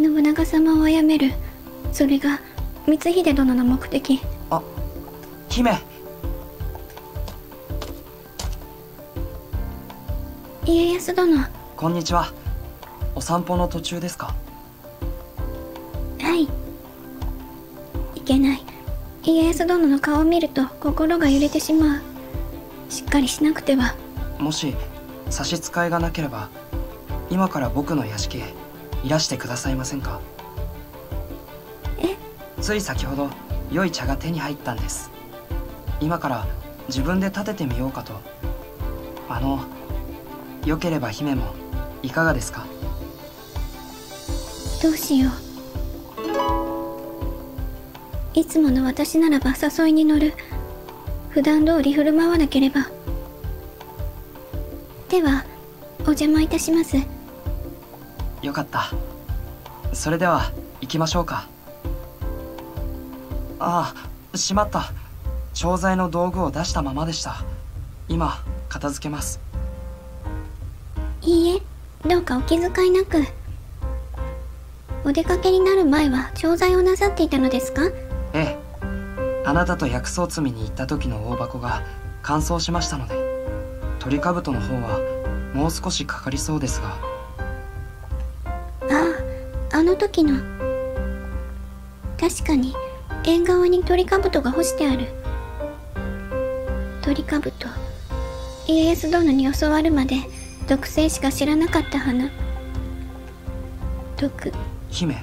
信長様を殺める。それが光秀殿の目的。あ姫。家康殿。こんにちは。お散歩の途中ですか？はい。いけない。家康殿の顔を見ると心が揺れてしまう。しっかりしなくては。もし差し支えがなければ今から僕の屋敷へいらしてくださいませんか？え？つい先ほど良い茶が手に入ったんです。今から自分で立ててみようかと。あのよければ姫もいかがですか？どうしよう。いつもの私ならば誘いに乗る。普段通り振る舞わなければ。ではお邪魔いたしますよかった。それでは行きましょうか。ああしまった。調剤の道具を出したままでした。今片付けます。いいえどうかお気遣いなく。お出かけになる前は調剤をなさっていたのですか？ええ。あなたと薬草摘みに行った時の大箱が乾燥しましたのでトリカブトの方はもう少しかかりそうですが。あああの時の。確かに縁側にトリカブトが干してある。トリカブト家康殿に教わるまで毒性しか知らなかった花。毒。姫。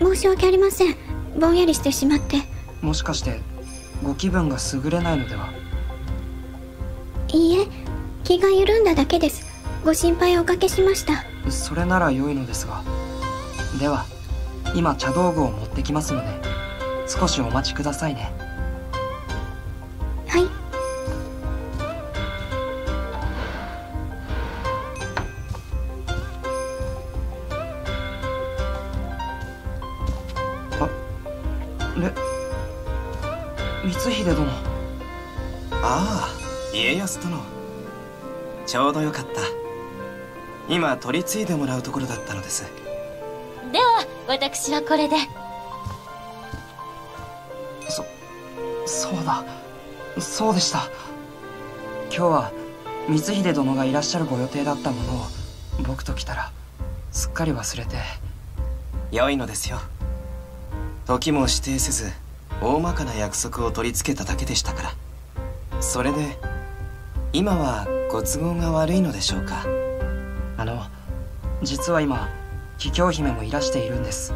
申し訳ありません。ぼんやりしてしまって。もしかしてご気分が優れないのでは？いいえ気が緩んだだけです。ご心配おかけしましたそれなら良いのですがでは今茶道具を持ってきますので少しお待ちくださいね。はい。れ光秀殿。ああ家康殿。ちょうどよかった今取り継いでもらうところだったのです。では私はこれで。そそうだ。そうでした。今日は光秀殿がいらっしゃるご予定だったものを僕と来たらすっかり忘れて。良いのですよ。時も指定せず大まかな約束を取り付けただけでしたから。それで今はご都合が悪いのでしょうか。あの実は今桔梗姫もいらしているんです。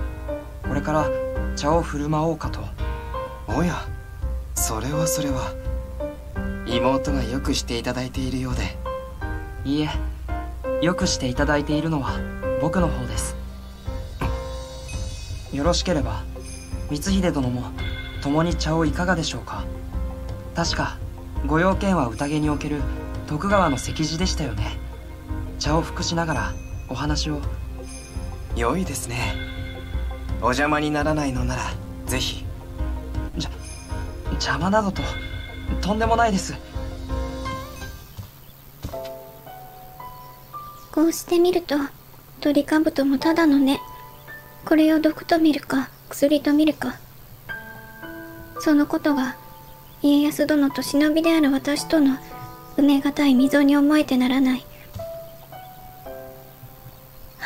これから茶を振る舞おうかと。おやそれはそれは。妹がよくしていただいているようで。いいえよくしていただいているのは僕の方です。よろしければ光秀殿も共に茶をいかがでしょうか。確かご用件は宴における徳川の席次でしたよね。茶を服しながらお話を。良いですね。お邪魔にならないのならぜひ。じゃ邪魔などととんでもないです。こうしてみるとトリカブトもただの根。これを毒と見るか薬と見るか。そのことが家康殿と忍びである私との埋めがたい溝に思えてならない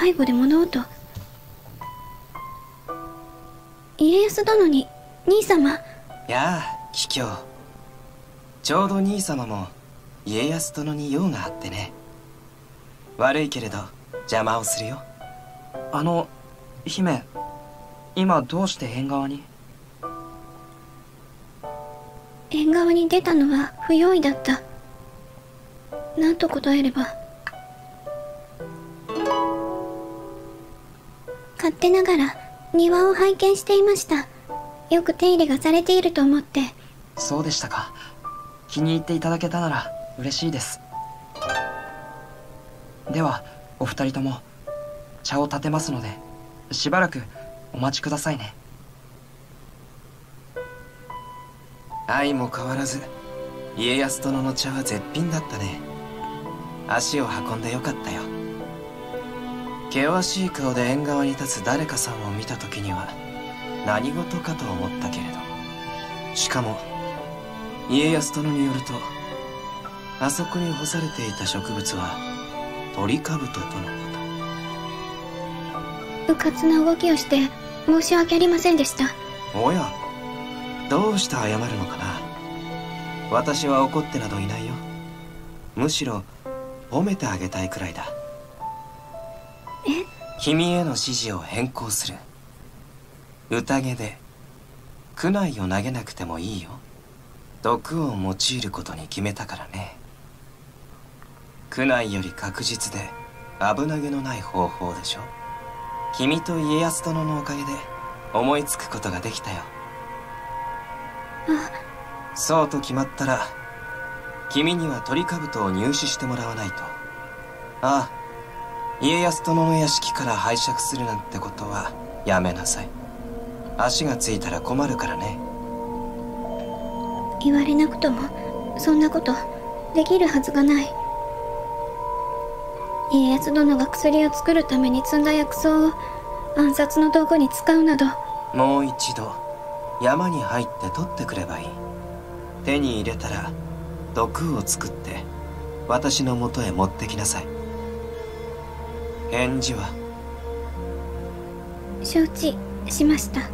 背後で物音。家康殿に兄様。やあ桔梗。ちょうど兄様も家康殿に用があってね。悪いけれど邪魔をするよ。あの姫今どうして縁側に？縁側に出たのは不用意だった。何と答えれば勝手ながら庭を拝見していました。よく手入れがされていると思って。そうでしたか。気に入っていただけたなら嬉しいです。ではお二人とも茶を立てますのでしばらくお待ちくださいね。相も変わらず家康殿の茶は絶品だったね。足を運んでよかったよ険しい顔で縁側に立つ誰かさんを見た時には何事かと思ったけれど。しかも家康殿によるとあそこに干されていた植物はトリカブトとのこうかつな動きをして申し訳ありませんでした。おやどうして謝るのかな。私は怒ってなどいないよ。むしろ褒めてあげたいくらいだ。え君への指示を変更する。宴で苦内を投げなくてもいいよ。毒を用いることに決めたからね。苦内より確実で危なげのない方法でしょ。君と家康殿のおかげで思いつくことができたよ。そうと決まったら君にはトリカブトを入手してもらわないと。ああ家康殿の屋敷から拝借するなんてことはやめなさい。足がついたら困るからね。言われなくともそんなことできるはずがない。家康殿が薬を作るために積んだ薬草を暗殺の道具に使うなど。もう一度山に入って取ってくればいい。手に入れたら毒を作って私のもとへ持ってきなさい返事は？承知しました。あっ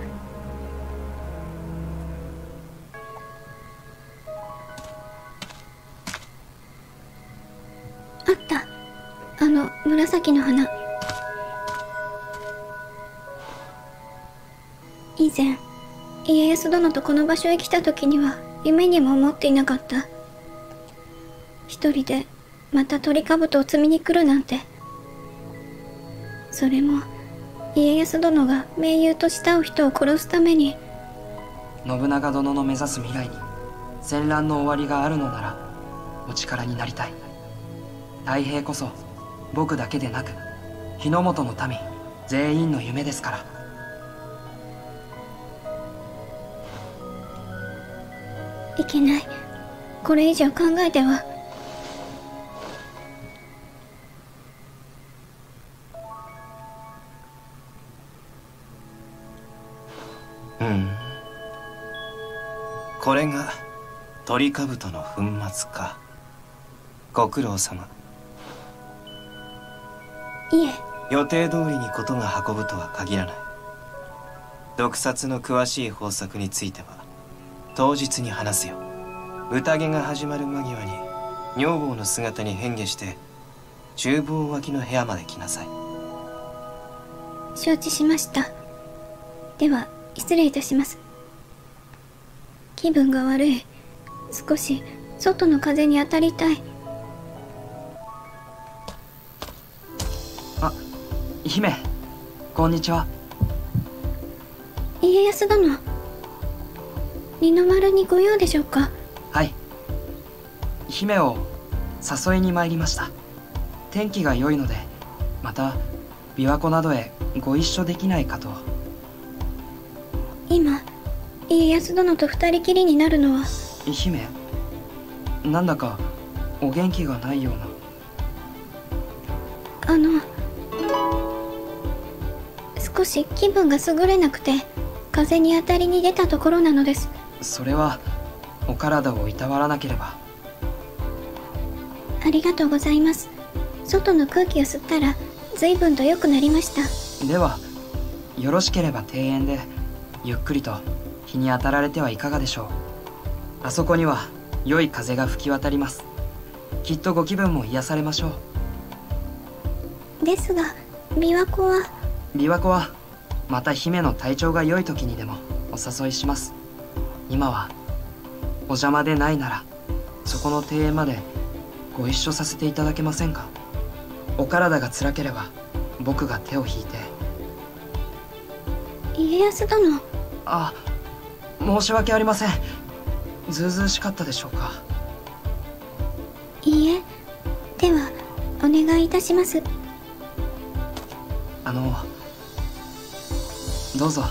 た。あの紫の花。以前家康殿とこの場所へ来た時には夢にも思っていなかった。一人でまた鳥兜を積みに来るなんて。それも家康殿が盟友と慕う人を殺すために。信長殿の目指す未来に戦乱の終わりがあるのならお力になりたい。太平こそ僕だけでなく日の本の民全員の夢ですから。いけない。これ以上考えてはうん。これがトリカブトの粉末か。ご苦労様。いえ。予定通りに事が運ぶとは限らない。毒殺の詳しい方策については当日に話すよ。宴が始まる間際に女房の姿に変化して厨房脇の部屋まで来なさい。承知しました。では失礼いたします。気分が悪い。少し外の風に当たりたい。あ姫こんにちは。家康殿。二の丸にご用でしょうか？はい。姫を誘いに参りました。天気が良いのでまた琵琶湖などへご一緒できないかと今家康殿と二人きりになるのは。姫なんだかお元気がないような。あの少し気分が優れなくて風に当たりに出たところなのです。それはお体をいたわらなければ。ありがとうございます。外の空気を吸ったら随分と良くなりました。ではよろしければ庭園でゆっくりと日に当たられてはいかがでしょう。あそこには良い風が吹き渡ります。きっとご気分も癒されましょう。ですが琵琶湖は？琵琶湖はまた姫の体調が良い時にでもお誘いします。今はお邪魔でないならそこの庭園までご一緒させていただけませんか？お体が辛ければ僕が手を引いて。家康殿あ申し訳ありません。ずうずうしかったでしょうか？いいえではお願いいたします。あのどうぞ。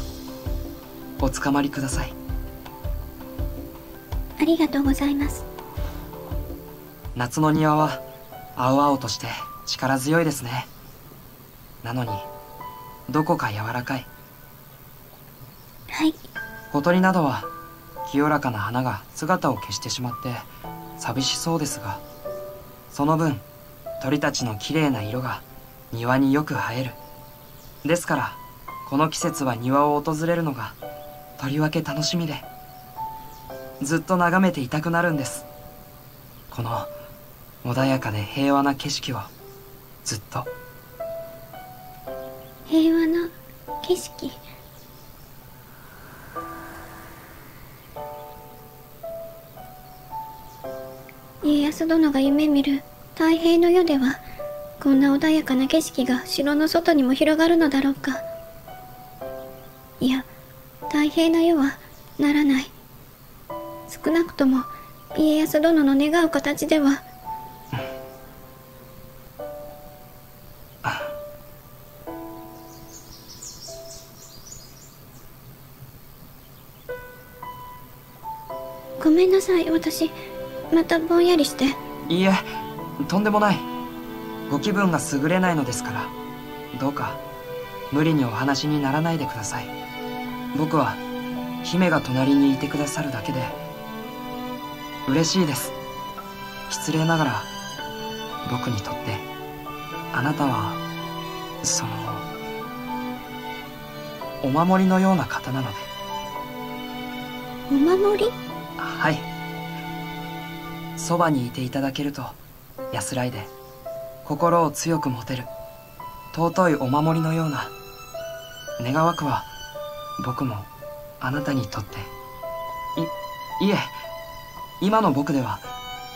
おつかまりください。ありがとうございます。夏の庭は青々として力強いですね。なのにどこか柔らかい。はい小鳥などは清らかな花が姿を消してしまって寂しそうですがその分鳥たちの綺麗な色が庭によく映える。ですからこの季節は庭を訪れるのがとりわけ楽しみでずっと眺めていたくなるんです。この穏やかで平和な景色をずっと。平和な景色。康殿が夢見る。太平の世ではこんな穏やかな景色が城の外にも広がるのだろうか。いや太平な世はならない。少なくとも家康殿の願う形では。ごめんなさい私。またぼんやりして。いいえとんでもない。ご気分が優れないのですから。どうか無理にお話にならないでください。僕は姫が隣にいてくださるだけで嬉しいです。失礼ながら僕にとってあなたはそのお守りのような方なので。お守り？はいそばにいていただけると安らいで心を強く持てる尊いお守りのような願わくは僕もあなたにとっていいえ今の僕では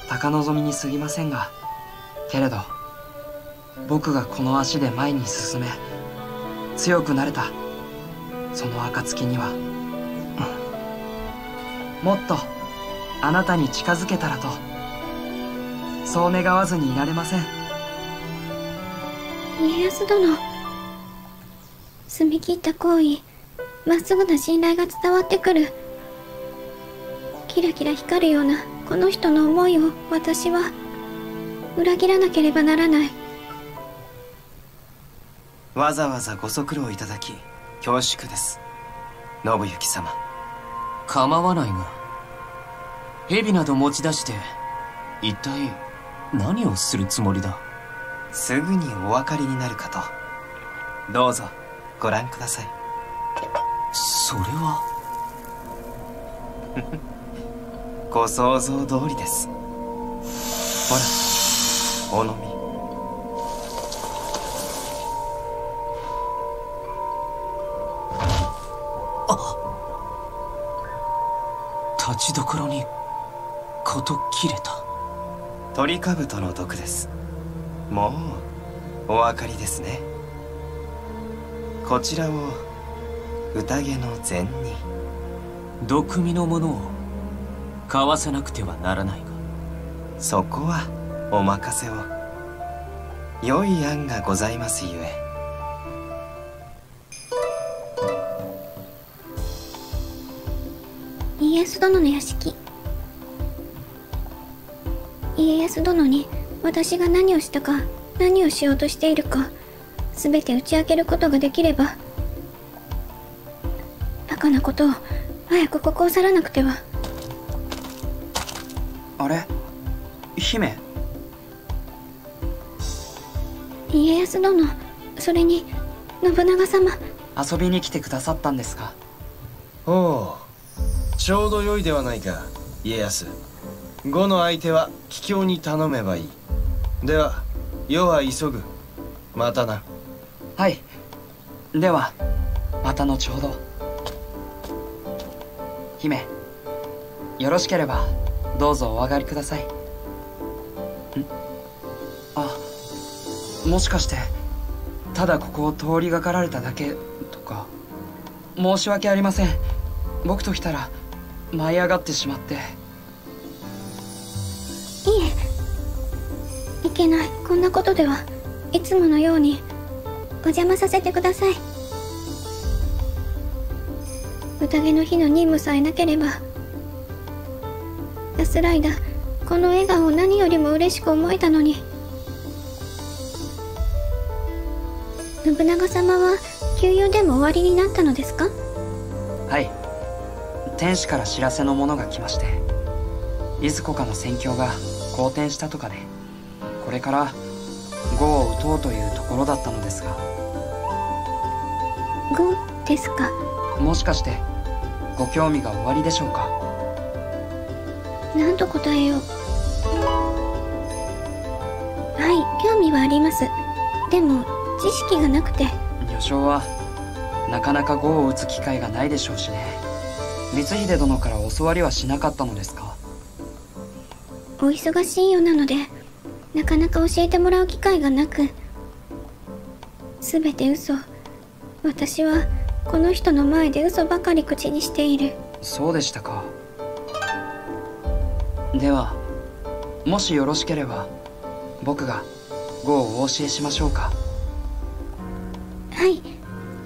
高望みに過ぎませんがけれど僕がこの足で前に進め強くなれたその暁には、もっとあなたに近づけたらとそう願わずにいられません。家康殿。澄み切った行為まっすぐな信頼が伝わってくる。キラキラ光るようなこの人の思いを私は裏切らなければならない。わざわざご足労いただき恐縮です。信行様。構わないが蛇など持ち出して一体何をするつもりだ？すぐにお分かりになるかと。どうぞご覧ください。それは？ご想像通りです。ほらお飲み。立ちどころに事切れたトリカブトの毒です。もうお分かりですね。こちらを宴の膳に。毒味のものを買わせなくてはならないがそこはお任せを。良い案がございますゆえ。家康殿の屋敷家康殿に私が何をしたか何をしようとしているか全て打ち明けることができればバカなことを早くここを去らなくては。あれ？姫？家康殿それに信長様。遊びに来てくださったんですか？おうちょうど良いではないか家康呉の相手は桔梗に頼めばいい。では世は急ぐ。またな。はい。ではまた後ほど。姫よろしければどうぞお上がりください。ん？あもしかしてただここを通りがかられただけとか申し訳ありません。僕と来たら舞い上がってしまって。けない。こんなことではいつものようにお邪魔させてください。宴の日の任務さえなければ安らいだこの笑顔を何よりも嬉しく思えたのに。信長様は休養でも終わりになったのですか？はい。天使から知らせのものが来ましていずこかの戦況が好転したとかでこれから呉を討とうというところだったのですが。呉ですか。もしかしてご興味がおありでしょうか？何と答えよう。はい興味はあります。でも知識がなくて。女性はなかなか碁を打つ機会がないでしょうしね。光秀殿から教わりはしなかったのですか？お忙しいようなのでなかなか教えてもらう機会がなく全て嘘。私はこの人の前で嘘ばかり口にしている。そうでしたか。ではもしよろしければ僕が碁をお教えしましょうか。はい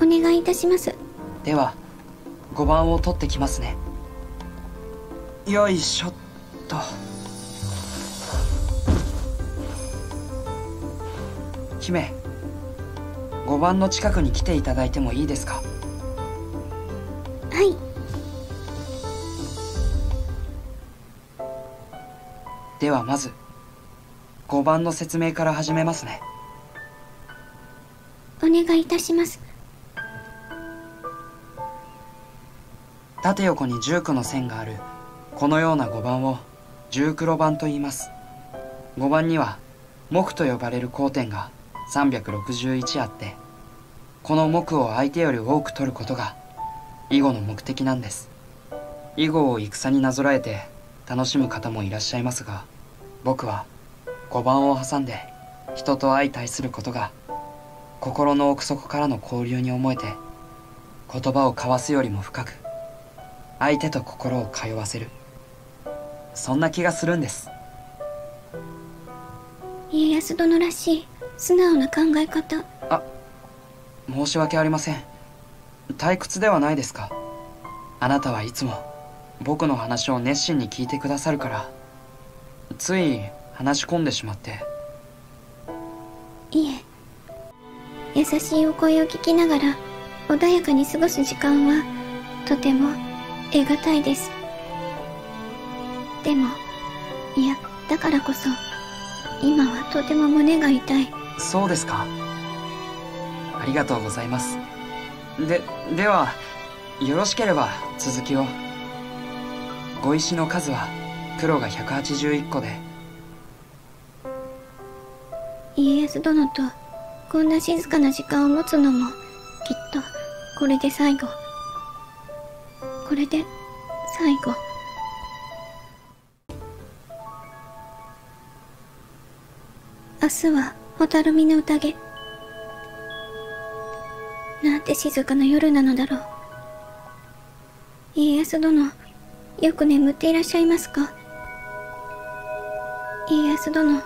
お願いいたします。では5番を取ってきますね。よいしょっと姫5番の近くに来ていただいてもいいですか？はい。ではまず5番の説明から始めますね。お願いいたします。縦横に19の線があるこのような5番を十黒番と言います。5番には木と呼ばれる交点が361あってこの木を相手より多く取ることが囲碁の目的なんです。囲碁を戦になぞらえて楽しむ方もいらっしゃいますが僕は5番を挟んで人と相対することが心の奥底からの交流に思えて言葉を交わすよりも深く相手と心を通わせる。そんな気がするんです。家康殿らしい。素直な考え方。申し訳ありません。退屈ではないですか。あなたはいつも僕の話を熱心に聞いてくださるから。つい話し込んでしまって。いえ。優しいお声を聞きながら穏やかに過ごす時間はとても得難いです。でもいやだからこそ今はとても胸が痛いそうですか。ありがとうございます。でではよろしければ続きを。碁石の数は黒が181個で。家康殿とこんな静かな時間を持つのもきっとこれで最後。これで最後。明日は蛍見の宴。なんて静かな夜なのだろう。家康殿よく眠っていらっしゃいますか？家康殿